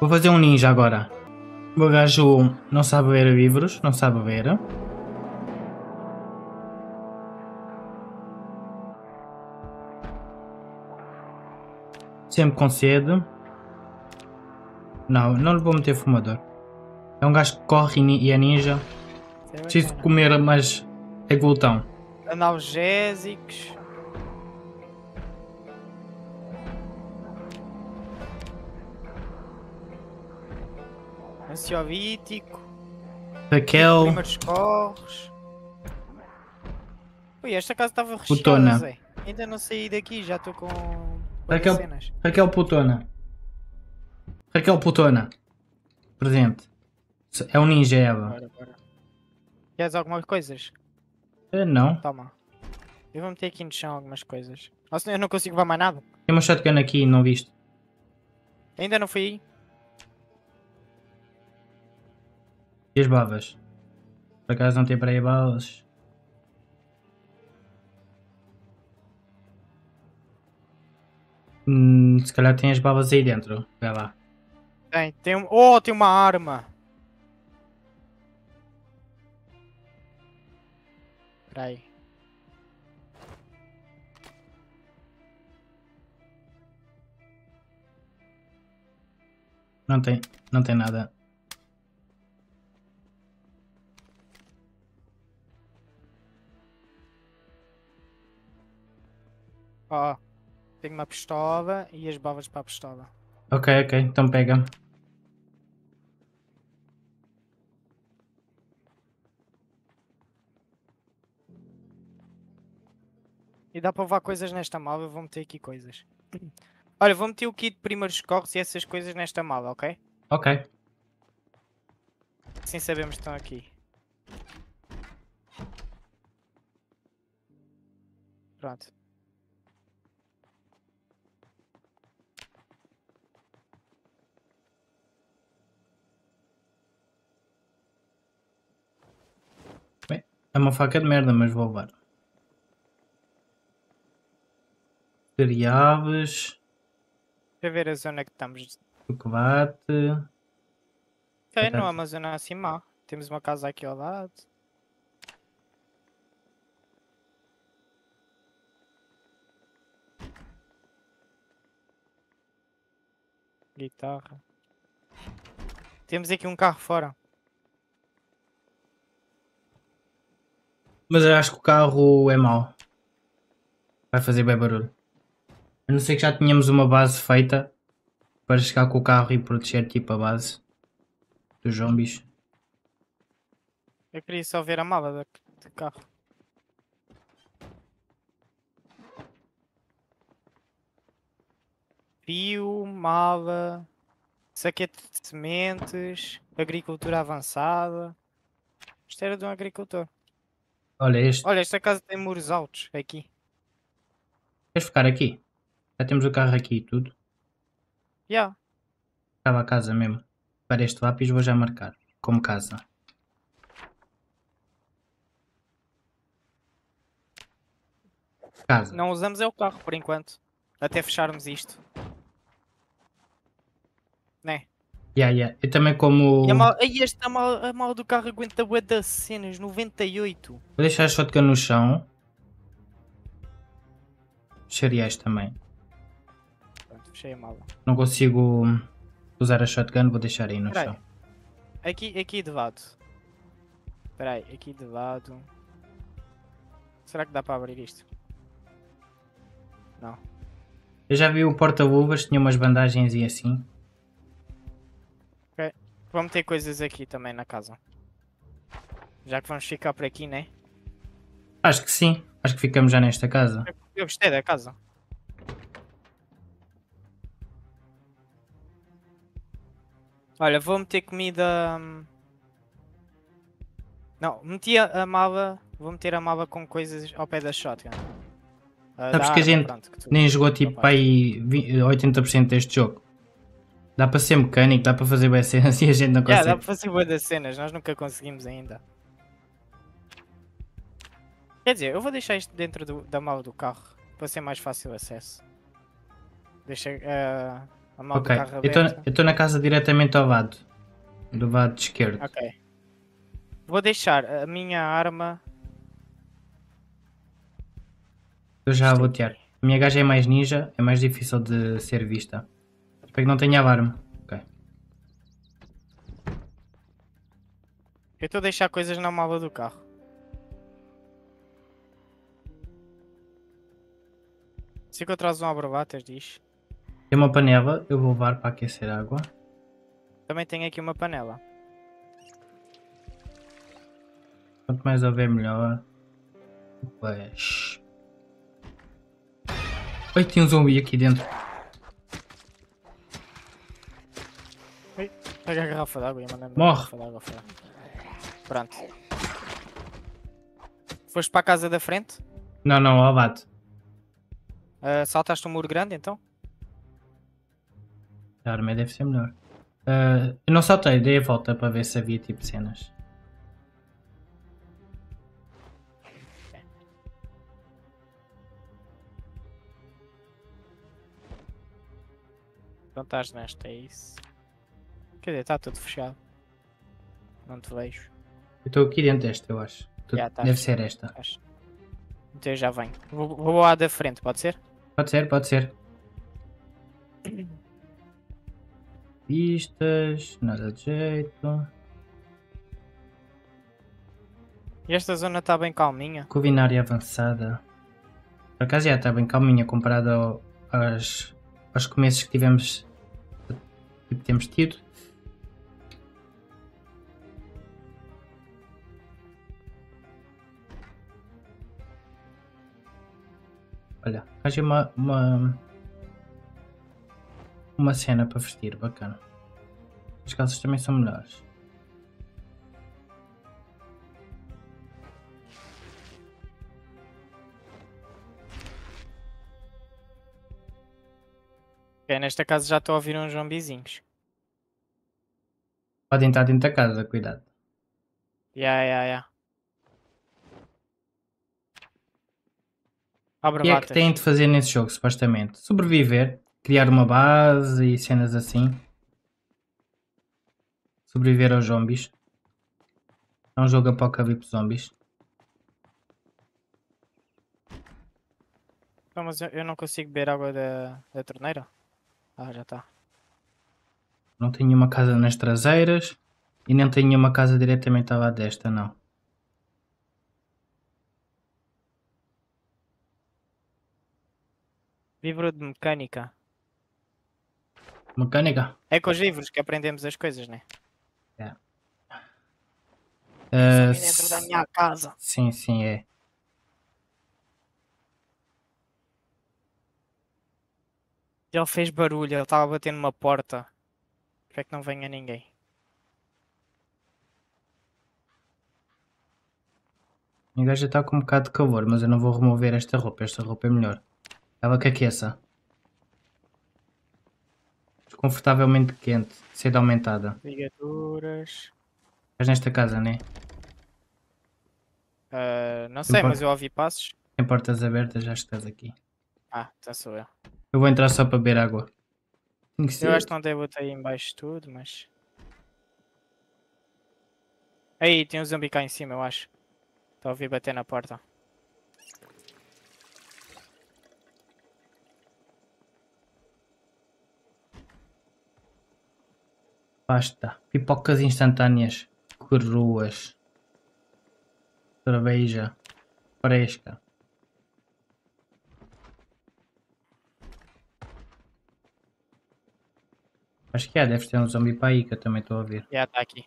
Vou fazer um ninja agora. O gajo não sabe ver livros, não sabe ver. Sempre com sede. Não, não lhe vou meter fumador. É um gajo que corre e é ninja. Preciso de comer, mas é glutão. Analgésicos. Ansiolítico. Raquel, Primeiros corres. Ui, esta casa estava recheada, Putona. Zé. Ainda não saí daqui, já estou com Raquel- cenas. Raquel Putona. Raquel Putona. Presente. É um ninja ela. Bora, bora. Queres algumas coisas? Eh, Não. Toma. Eu vou meter aqui no chão algumas coisas. Ou senão eu não consigo ver mais nada. Tem uma shotgun aqui, não viste? Ainda não fui E as balas? Por acaso não tem para aí balas? Hum, se calhar tem as balas aí dentro. Vai lá. Tem, tem um... Oh, tem uma arma. Espera aí. Não tem, não tem nada. Ó, tenho uma pistola e as balas para a pistola. Ok, ok, então pega. E dá para levar coisas nesta mala, eu vou meter aqui coisas. Olha, vou meter o kit de primeiros corres e essas coisas nesta mala, ok? Ok. Assim sabemos que estão aqui. Pronto. É uma faca de merda, mas vou levar. Deixa eu ver a zona que estamos. chocolate. Ok, não é uma zona assim má. Temos uma casa aqui ao lado. Guitarra. Temos aqui um carro fora. Mas eu acho que o carro é mau. Vai fazer bem barulho. A não ser que já tínhamos uma base feita para chegar com o carro e proteger tipo a base dos zombies. Eu queria só ver a mala do carro. Fio, mala, saquete de sementes, agricultura avançada. Isto era de um agricultor. Olha, este. Olha, esta casa tem muros altos aqui. Queres ficar aqui? Já temos o carro aqui e tudo. Já. Estava a casa mesmo. Para este lápis vou já marcar. Como casa. Casa. Não usamos é o carro por enquanto. Até fecharmos isto. Né? Yeah, yeah. Eu também como. E a mala, Ai, esta mala, a mala do carro aguenta bué das cenas, 98. Vou deixar a shotgun no chão. Cereais também. Pronto, fechei a mala. Não consigo usar a shotgun, vou deixar aí no Espera aí. chão. Aqui, aqui de lado. Espera aí, aqui de lado. Será que dá para abrir isto? Não. Eu já vi o porta-luvas, tinha umas bandagens e assim. Vou meter coisas aqui também na casa. Já que vamos ficar por aqui, né? Acho que sim. Acho que ficamos já nesta casa. Eu gostei da casa. Olha, vou meter comida. hum. Não, meti a, mala. Vou meter a mala com coisas ao pé da shotgun. Sabes da que a gente pronto, Nem jogou tipo aí vi- 80% deste jogo. Dá para ser mecânico, dá para fazer bem cenas e a gente não Yeah, dá consegue. para fazer boa das cenas, nós nunca conseguimos ainda. Quer dizer, eu vou deixar isto dentro do- da mala do carro para ser mais fácil acesso. Deixa. ah, A mão Ok, do carro eu aberta. estou na casa diretamente ao lado. Do lado esquerdo. Ok. Vou deixar a minha arma. Eu já vou tear. A minha gaja é mais ninja, é mais difícil de ser vista. Espero que não tenha alarme. Ok. Eu estou a deixar coisas na mala do carro. Se que eu trazo um abravatas, diz. Tem uma panela, eu vou levar para aquecer água. Também tenho aqui uma panela. Quanto mais houver, melhor. Pois. Ai, tem um zumbi aqui dentro. Pega a garrafa d'água e manda-me a Morre. garrafa fora. Pronto. Foste para a casa da frente? Não, não, ao. Ah, saltaste um muro grande então? A arma deve ser melhor. Ah, eu não saltei, dei a volta para ver se havia tipo cenas. Então estás nesta, é isso. Quer dizer, está tudo fechado. Não te vejo. Eu estou aqui dentro desta, eu acho. Tu- Já, tá. deve ser esta. Estás. Então eu já venho. Vou, vou lá da frente, pode ser? Pode ser, pode ser. Pistas, nada de jeito. E esta zona está bem calminha. Culinária avançada. Por acaso já está bem calminha comparado ao- aos, aos começos que tivemos. Tipo, temos tido. Arranjei uma, uma. Uma cena para vestir, bacana. As calças também são melhores. É, nesta casa já estou a ouvir uns zombizinhos. Podem estar dentro da casa, cuidado. Ya, ya, ya. Abre O que é que têm de fazer nesse jogo, supostamente? Sobreviver, criar uma base e cenas assim. Sobreviver aos zombies. É um jogo apocalipse zombies. Não, mas eu, eu não consigo beber água da, da torneira. Ah, já está. Não tenho uma casa nas traseiras e nem tenho uma casa diretamente ao lado desta, não. Livro de mecânica. Mecânica? É com os livros que aprendemos as coisas, né? Ah, Só dentro da minha casa. Sim, sim, é. Ele fez barulho, ele estava batendo numa porta. Espero que não venha ninguém. Minha gaja está com um bocado de calor, mas eu não vou remover esta roupa. Esta roupa é melhor. Ela que aqueça. Desconfortavelmente quente. Sede aumentada. Ligaduras. Estás nesta casa, né? Ah, não sei, mas eu ouvi passos. Tem portas abertas, já estás aqui. Ah, então sou eu. Eu vou entrar só para beber água. Eu acho que não devo ter aí em baixo tudo, mas. Aí, tem um zumbi cá em cima, eu acho. Estou a ouvir bater na porta. Basta. Pipocas instantâneas. Cruas. Cerveja. Fresca. Acho que é, deve ter um zombi para aí que eu também estou a ver. Já está aqui.